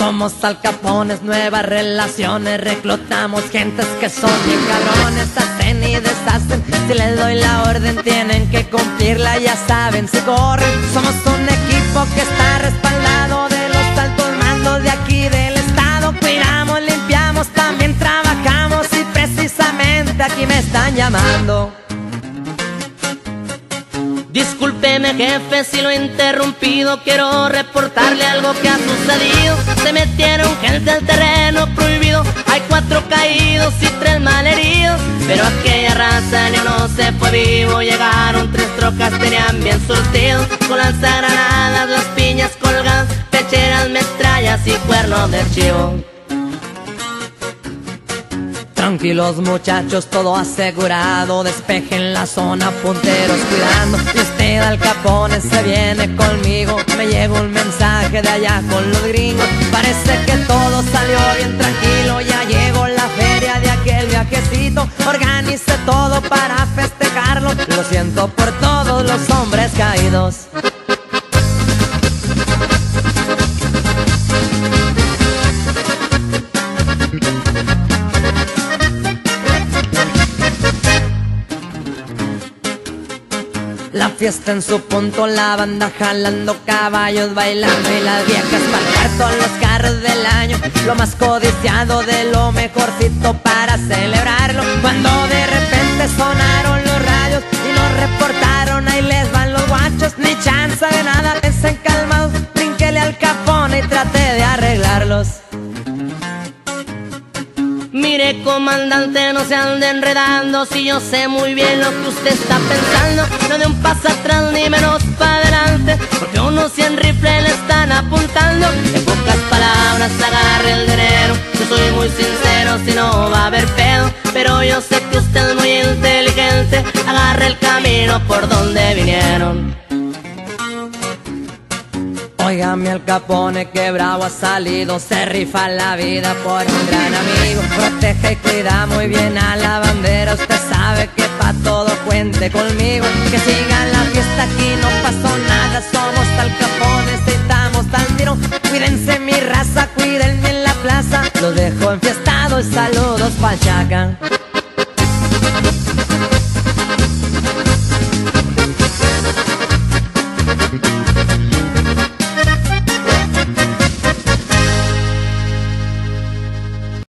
Somos alcapones, nuevas relaciones, reclutamos gentes que son bien cabrones, hacen y deshacen. Si les doy la orden, tienen que cumplirla, ya saben, si corren. Somos un equipo que está respaldado de los altos mandos de aquí del estado. Cuidamos, limpiamos, también trabajamos y precisamente aquí me están llamando. Discúlpeme jefe si lo he interrumpido. Quiero reportarle algo que ha sucedido. Se metieron gente al terreno prohibido. Hay cuatro caídos y tres malheridos. Pero aquella raza ni uno se fue vivo. Llegaron tres trocas, tenían bien surtido. Con lanzagranadas, las piñas colgadas Pecheras, metrallas y cuernos de chivo Tranquilos muchachos, todo asegurado. Despejen la zona, punteros cuidando. Y usted al capone se viene conmigo. Me llegó un mensaje de allá con los gringos. Parece que todo salió bien tranquilo. Ya llegó la feria de aquel viajecito. Organice todo para festejarlo. Lo siento por todos los hombres caídos La fiesta en su punto, la banda jalando caballos, bailando y las viejas para todos los carros del año. Lo más codiciado de lo mejorcito para celebrarlo. Cuando de repente sonaron Comandante, no se ande enredando Si yo sé muy bien lo que usted está pensando. No de un paso atrás ni menos para adelante Porque unos cien rifles le están apuntando. En pocas palabras agarre el dinero. Yo soy muy sincero si no va a haber pedo. Pero yo sé que usted es muy inteligente. Agarre el camino por donde vinieron Óigame al capone que bravo ha salido. Se rifa la vida por un gran amigo. Protege y cuida muy bien a la bandera. Usted sabe que pa' todo cuente conmigo. Que siga la fiesta aquí no pasó nada. Somos tal capones y estamos tal tiro. Cuídense mi raza, cuídenme en la plaza. Los dejo enfiestados, saludos pa'l chaca